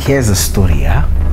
here's a story, yeah?